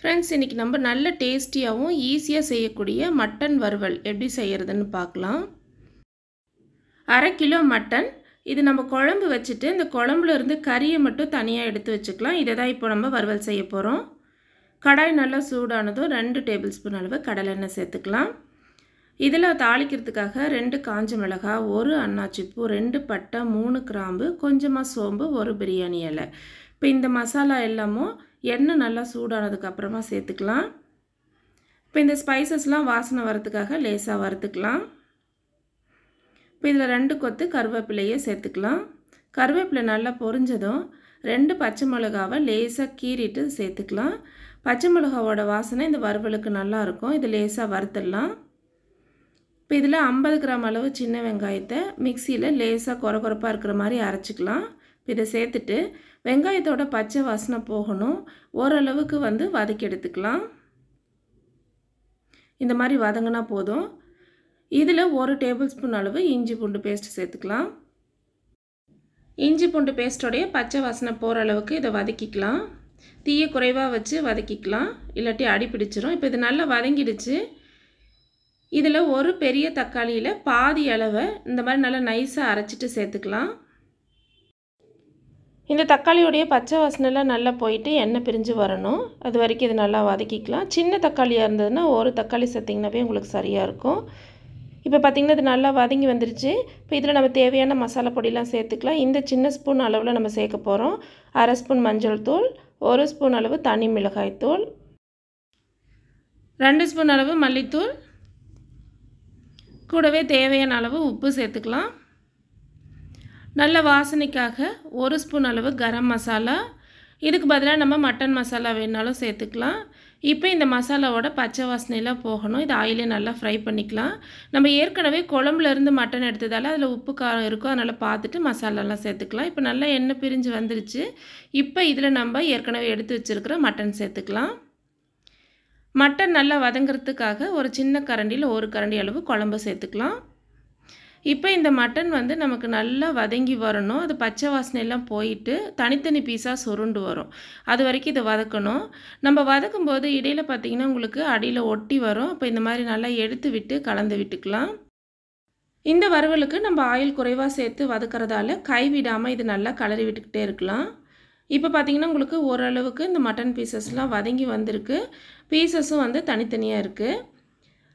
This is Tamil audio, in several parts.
ஃப்ரெண்ட்ஸ் இன்றைக்கி நம்ம நல்ல டேஸ்டியாகவும் ஈஸியாக செய்யக்கூடிய மட்டன் வறுவல் எப்படி செய்கிறதுன்னு பார்க்கலாம். அரை கிலோ மட்டன் இது நம்ம குழம்பு வச்சுட்டு இந்த குழம்புல இருந்து கறியை மட்டும் தனியாக எடுத்து வச்சுக்கலாம். இதை தான் இப்போ நம்ம வறுவல் செய்ய போகிறோம் கடாய் நல்லா சூடானதும் ரெண்டு டேபிள் ஸ்பூன் அளவு கடலெண்ணெய் சேர்த்துக்கலாம். இதில் தாளிக்கிறதுக்காக ரெண்டு காஞ்ச மிளகாய் ஒரு அன்னாச்சிப்பூ ரெண்டு பட்டை மூணு கிராம்பு கொஞ்சமாக சோம்பு ஒரு பிரியாணி இலை. இப்போ இந்த மசாலா எல்லாமும் எண்ணெய் நல்லா சூடானதுக்கு அப்புறமா சேர்த்துக்கலாம். இப்போ இந்த ஸ்பைசஸ்லாம் வாசனை வரத்துக்காக லேசாக வறுத்துக்கலாம். இப்போ இதில் ரெண்டு கொத்து கருவேப்பிலையே சேர்த்துக்கலாம். கருவேப்பிலை நல்லா பொரிஞ்சதும் ரெண்டு பச்சை மிளகாவை லேசாக கீறிட்டு சேர்த்துக்கலாம். பச்சை மிளகாவோட வாசனை இந்த வறுவலுக்கு நல்லாயிருக்கும் இது லேசாக வறுத்துடலாம். இப்போ இதில் ஐம்பது கிராம் அளவு சின்ன வெங்காயத்தை மிக்சியில் லேசாக குறகுறப்பாக இருக்கிற மாதிரி அரைச்சிக்கலாம். இதை சேர்த்துட்டு வெங்காயத்தோட பச்சை வாசனை போகணும். ஓரளவுக்கு வந்து வதக்கி எடுத்துக்கலாம். இந்த மாதிரி வதங்கினா போதும். இதில் ஒரு டேபிள் ஸ்பூன் அளவு இஞ்சி பூண்டு பேஸ்ட் சேர்த்துக்கலாம். இஞ்சி பூண்டு பேஸ்டோடைய பச்சை வாசனை போகிற அளவுக்கு இதை வதக்கிக்கலாம். தீயை குறைவாக வச்சு வதக்கிக்கலாம். இல்லாட்டி அடி பிடிச்சிரும். இப்போ இது நல்லா வதங்கிடுச்சு. இதில் ஒரு பெரிய தக்காளியில் பாதி அளவை இந்த மாதிரி நல்லா நைஸாக அரைச்சிட்டு சேர்த்துக்கலாம். இந்த தக்காளியோடைய பச்சை வாசனைலாம் நல்லா போயிட்டு எண்ணெய் பிரிஞ்சு வரணும். அது வரைக்கும் இது நல்லா வதக்கிக்கலாம். சின்ன தக்காளியாக இருந்ததுன்னா ஒரு தக்காளி சேர்த்திங்கனாவே உங்களுக்கு சரியாக இருக்கும். இப்போ பார்த்திங்கன்னா இது நல்லா வதங்கி வந்துருச்சு. இப்போ இதில் நம்ம தேவையான மசாலா பொடியெலாம் சேர்த்துக்கலாம். இந்த சின்ன ஸ்பூன் அளவில் நம்ம சேர்க்க போகிறோம் அரை ஸ்பூன் மஞ்சள் தூள் ஒரு ஸ்பூன் அளவு தனி மிளகாய் தூள் ரெண்டு ஸ்பூன் அளவு மல்லித்தூள் கூடவே தேவையான அளவு உப்பு சேர்த்துக்கலாம். நல்ல வாசனைக்காக ஒரு ஸ்பூன் அளவு கரம் மசாலா. இதுக்கு பதிலாக நம்ம மட்டன் மசாலா வேணாலும் சேர்த்துக்கலாம். இப்போ இந்த மசாலாவோட பச்சை வாசனையெல்லாம் போகணும். இது ஆயிலே நல்லா ஃப்ரை பண்ணிக்கலாம். நம்ம ஏற்கனவே குழம்புலேருந்து மட்டன் எடுத்ததால் அதில் உப்பு காரம் இருக்கும் அதனால் பார்த்துட்டு மசாலாலாம் சேர்த்துக்கலாம். இப்போ நல்லா எண்ணெய் பிரிஞ்சு வந்துருச்சு. இப்போ இதில் நம்ம ஏற்கனவே எடுத்து வச்சுருக்கிற மட்டன் சேர்த்துக்கலாம். மட்டன் நல்லா வதங்கிறதுக்காக ஒரு சின்ன கரண்டியில் ஒரு கரண்டி அளவு குழம்பு சேர்த்துக்கலாம். இப்போ இந்த மட்டன் வந்து நமக்கு நல்லா வதங்கி வரணும். அது பச்சை வாசனையெல்லாம் போயிட்டு தனித்தனி பீஸாக சுருண்டு வரும். அது வரைக்கும் இதை வதக்கணும். நம்ம வதக்கும் போது இடையில் பார்த்திங்கன்னா உங்களுக்கு அடியில் ஒட்டி வரும். அப்போ இந்த மாதிரி நல்லா எடுத்து விட்டு கலந்து விட்டுக்கலாம். இந்த வறுவலுக்கு நம்ம ஆயில் குறைவாக சேர்த்து வதக்கிறதால கைவிடாமல் இது நல்லா கலரி விட்டுக்கிட்டே இருக்கலாம். இப்போ பார்த்திங்கன்னா உங்களுக்கு ஓரளவுக்கு இந்த மட்டன் பீசஸ்லாம் வதங்கி வந்திருக்கு. பீசஸும் வந்து தனித்தனியாக இருக்குது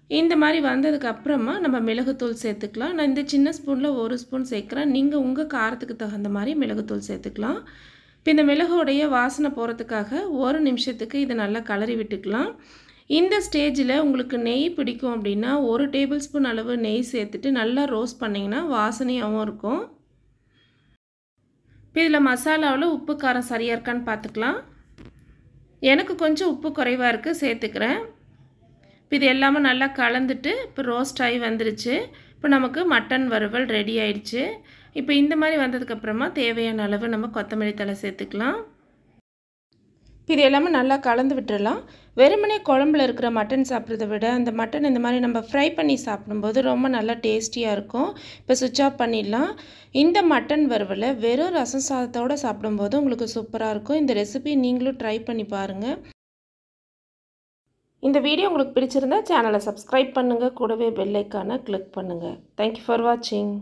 இந்த மாதிரி வந்ததுக்கு அப்புறமா நம்ம மிளகுத்தூள் சேர்த்துக்கலாம். நான் இந்த சின்ன ஸ்பூனில் ஒரு ஸ்பூன் சேர்க்குறேன். நீங்கள் உங்கள் காரத்துக்கு தகுந்த மாதிரி மிளகுத்தூள் சேர்த்துக்கலாம். இப்போ இந்த மிளகுடைய வாசனை போகிறதுக்காக ஒரு நிமிஷத்துக்கு இதை நல்லா கலரி விட்டுக்கலாம். இந்த ஸ்டேஜில் உங்களுக்கு நெய் பிடிக்கும் அப்படின்னா ஒரு டேபிள் ஸ்பூன் அளவு நெய் சேர்த்துட்டு நல்லா ரோஸ்ட் பண்ணிங்கன்னா வாசனையாகவும் இருக்கும். இப்போ இதில் மசாலாவில் உப்பு காரம் சரியாக இருக்கான்னு பார்த்துக்கலாம். எனக்கு கொஞ்சம் உப்பு குறைவாக இருக்குது சேர்த்துக்கிறேன். இப்போ இது எல்லாமே நல்லா கலந்துட்டு இப்போ ரோஸ்ட் ஆகி வந்துருச்சு. இப்போ நமக்கு மட்டன் வறுவல் ரெடி ஆயிடுச்சு. இப்போ இந்த மாதிரி வந்ததுக்கப்புறமா தேவையான அளவு நம்ம கொத்தமல்லி தலை சேர்த்துக்கலாம். இப்போ இது எல்லாமே நல்லா கலந்து விட்டுடலாம் வெறுமனே குழம்புல இருக்கிற மட்டன் சாப்பிட்றத விட அந்த மட்டன் இந்த மாதிரி நம்ம ஃப்ரை பண்ணி சாப்பிடும்போது ரொம்ப நல்லா டேஸ்டியாக இருக்கும். இப்போ சுவிட்ச் ஆஃப் பண்ணிடலாம். இந்த மட்டன் வறுவலை வெறும் ரசம் சாதத்தோடு சாப்பிடும்போது உங்களுக்கு சூப்பராக இருக்கும். இந்த ரெசிபி நீங்களும் ட்ரை பண்ணி பாருங்கள் இந்த வீடியோ உங்களுக்கு பிடிச்சிருந்தா சேனலை சப்ஸ்கிரைப் பண்ணுங்கள் கூடவே பெல்லைக்கான கிளிக் பண்ணுங்கள் தேங்க்யூ ஃபார் வாட்சிங்